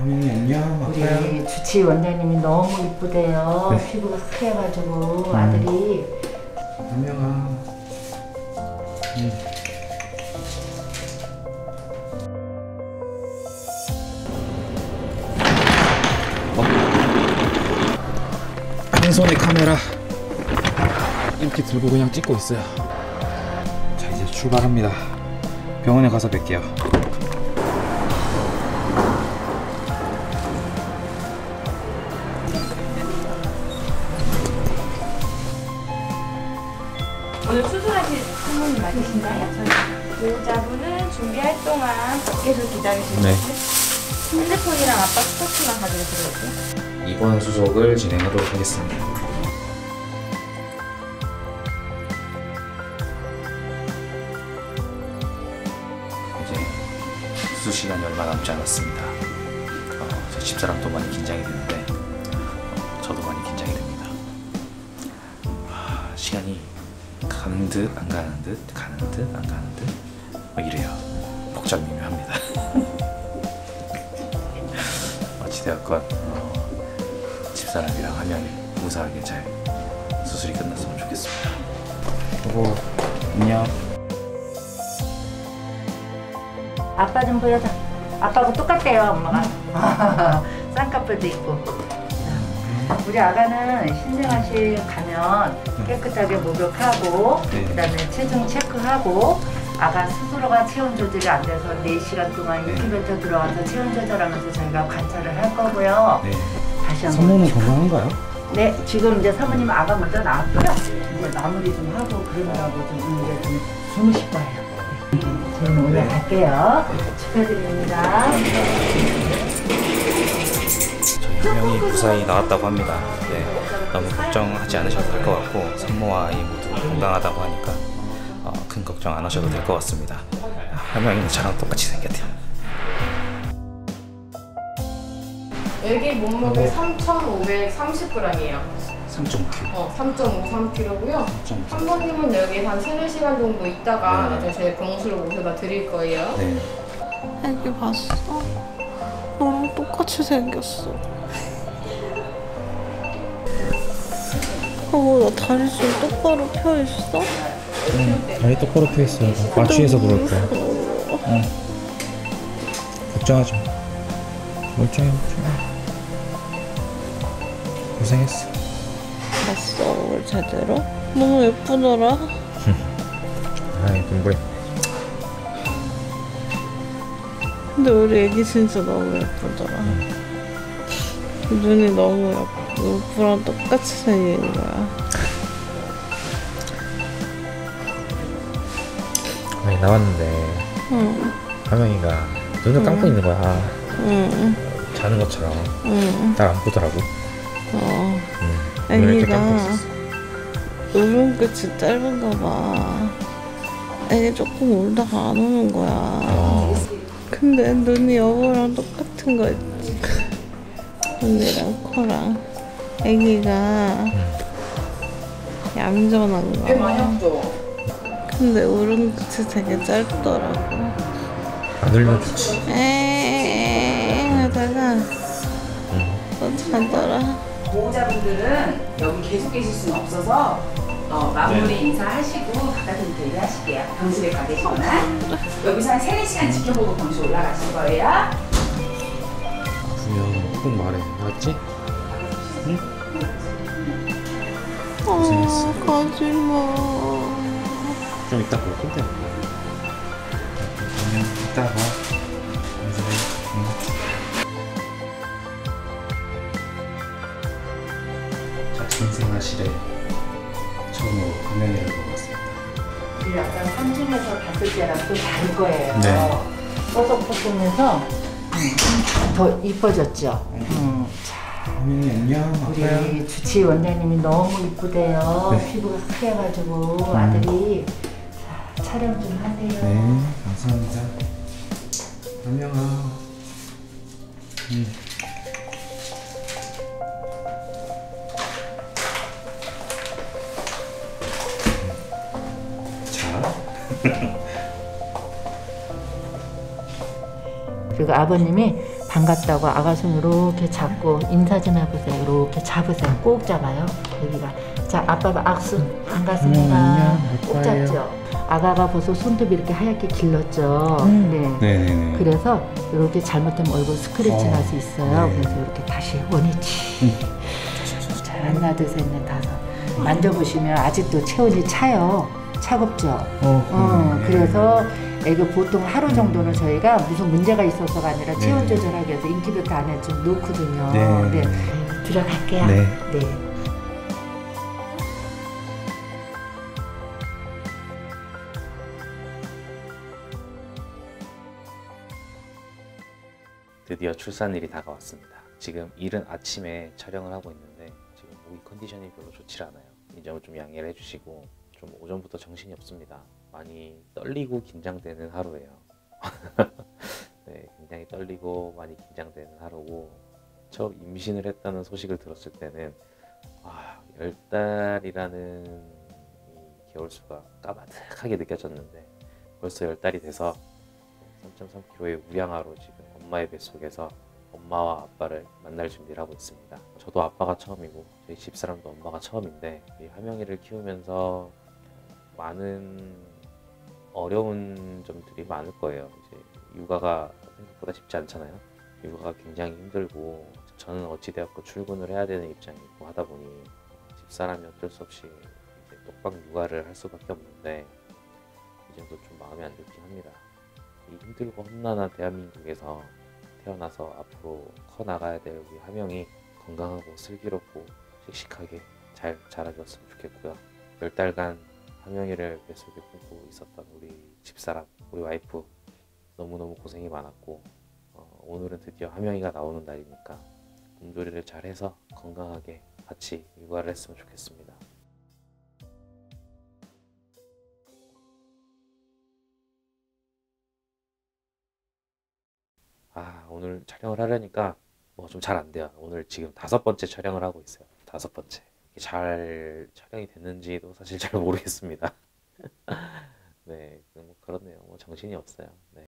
어머니 안녕 우리 주치 원장님이 너무 이쁘대요. 네. 피부가 하얘가지고 음. 아들이 안녕아 응. 한 손에 카메라 이렇게 들고 그냥 찍고 있어요 자 이제 출발합니다 병원에 가서 뵐게요 오늘 수술하실 선생님 맞으신가요? 저희 보호자분은 준비할 동안 밖에서 기다리시고 네. 핸드폰이랑 아빠 스타트만 가지고 들어올게요. 입원 수속을 진행하도록 하겠습니다 이제 수술 시간이 얼마 남지 않았습니다 어, 제 집사람도 많이 긴장이 되는데 어, 저도 많이 긴장이 됩니다 아, 시간이 가는 듯 안 가는 듯 가는 듯 안 가는 듯뭐 이래요 복잡 미묘합니다 어찌되었건 어, 집사람이랑 하면 무사하게 잘 수술이 끝났으면 좋겠습니다 여보 안녕 아빠 좀 보여줘. 아빠하고 똑같대요, 엄마가. 쌍꺼풀도 있고. 우리 아가는 신생아실 가면 깨끗하게 목욕하고 네. 그다음에 체중 체크하고 아가 스스로가 체온 조절이 안 돼서 4시간 동안 네. 인큐베이터 들어와서 체온 조절하면서 저희가 관찰을 할 거고요. 네 다시 한번 산모는 건강한가요? 네, 지금 이제 사모님 아가 먼저 나왔고요. 이제 마무리 좀 하고 그러느라고 좀 이제 좀 주무실 거예요. 네, 저희는 오늘 갈게요. 축하드립니다. 명이 무사히 나왔다고 합니다. 네, 너무 걱정하지 않으셔도 될 것 같고 산모와 아이 모두 건강하다고 하니까 어, 큰 걱정 안 하셔도 될 것 같습니다. 한 명이 저랑 똑같이 생겼대요. 애기 몸무게 3,530g이에요. 3.9. 어, 3.53kg고요. 3.9. 한번님은 여기 한 3, 4시간 정도 있다가 네. 나중에 저희 병실로 모셔다 드릴 거예요. 네. 애기 봤어? 너랑 똑같이 생겼어. 어, 나 다리 좀 똑바로 펴 있어? 다리 똑바로 펴 있어요. 마취해서 그럴 거야. 응. 걱정하지 마. 멀쩡해, 멀쩡해. 고생했어. 봤어, 오늘 제대로? 너무 예쁘더라. 아이, 공부해. 근데 우리 애기 진짜 너무 예쁘더라. 눈이 너무 예뻐. 오프랑 똑같이 생긴 거야. 아니 나왔는데 응, 하명이가 눈을 감고 있는 거야 응, 자는 것처럼 응. 날 안 보더라고 어. 응. 눈을 이렇게 감고 애기가 있었어 울음 끝이 짧은가 봐. 애기 조금 울다가 안 우는 거야. 어. 근데 눈이 여보랑 똑같은 거 있지. 눈이랑 코랑. 애기가 얌전한 거야. 근데 울음 끝이 되게 짧더라고. 안 울면 좋지 에에 하다가 또 자더라. 보호자분들은 여기 계속 계실 수는 없어서 어, 마무리 인사하시고 바깥으로 대기하실게요. 병실에 가 계시거나 여기서 한 3, 4시간 지켜보고 병실 올라가실 거예요. 아프면 꼭 말해. 알았지? 어, 가지마. 좀 이따 볼 건데. 안녕. 이따 봐. 응. 자, 신생아실에 처음으로 보았습니다. 우리 약간 3층에서 봤을 때랑 또 다를 거예요. 네. 뽀송뽀송해서 음, 더 이뻐졌죠. 음. 어머니 안녕. 아빠야. 우리 주치 원장님이 너무 이쁘대요. 네. 피부가 하얘가지고 음. 아들이 자, 촬영 좀 하세요. 네, 감사합니다. 안녕아. 음. 그리고 아버님이 반갑다고 아가손 이렇게 잡고 인사 좀 해보세요. 이렇게 잡으세요. 꼭 잡아요. 여기가. 자, 아빠가 악수. 반갑습니다. 꼭 잡죠. 아가가 벌써 손톱이 이렇게 하얗게 길렀죠. 네. 네네네. 그래서 이렇게 잘못하면 얼굴 스크래치 어. 날수 있어요. 네. 그래서 이렇게 다시 원위치. 자, 하나, 둘, 셋, 넷, 다섯. 만져보시면 아직도 체온이 차요. 차갑죠. 어, 그래서 애가 보통 하루 정도는 저희가 무슨 문제가 있어서가 아니라 체온 네. 조절하기 위해서 인큐베이터 안에 좀 놓거든요. 네. 네. 들어갈게요. 네. 네. 드디어 출산일이 다가왔습니다. 지금 이른 아침에 촬영을 하고 있는데 지금 목이 컨디션이 별로 좋지 않아요. 이 점을 좀 양해를 해주시고 좀 오전부터 정신이 없습니다. 많이 떨리고 긴장되는 하루예요. 네, 굉장히 떨리고 많이 긴장되는 하루고 처음 임신을 했다는 소식을 들었을 때는 아, 열 달이라는 이 개월수가 까마득하게 느껴졌는데 벌써 열 달이 돼서 3.3kg의 우량아로 지금 엄마의 뱃속에서 엄마와 아빠를 만날 준비를 하고 있습니다. 저도 아빠가 처음이고 저희 집사람도 엄마가 처음인데 이 화명이를 키우면서 많은 어려운 점들이 많을 거예요. 이제 육아가 생각보다 쉽지 않잖아요. 육아가 굉장히 힘들고 저는 어찌되었고 출근을 해야 되는 입장이고 하다 보니 집사람이 어쩔 수 없이 이제 똑박 육아를 할 수밖에 없는데 이 점도 좀 마음에 안 들긴 합니다. 이 힘들고 험난한 대한민국에서 태어나서 앞으로 커 나가야 될 우리 하명이 건강하고 슬기롭고 씩씩하게 잘 자라줬으면 좋겠고요. 열 달간 하명이를 뱃속에 품고 있었던 우리 집사람, 우리 와이프 너무너무 고생이 많았고 어, 오늘은 드디어 하명이가 나오는 날이니까 몸조리를 잘해서 건강하게 같이 육아를 했으면 좋겠습니다. 아 오늘 촬영을 하려니까 뭐 좀 잘 안 돼요. 오늘 지금 다섯 번째 촬영을 하고 있어요. 다섯 번째. 잘 촬영이 됐는지도 사실 잘 모르겠습니다. 네, 뭐 그렇네요. 뭐 정신이 없어요. 네.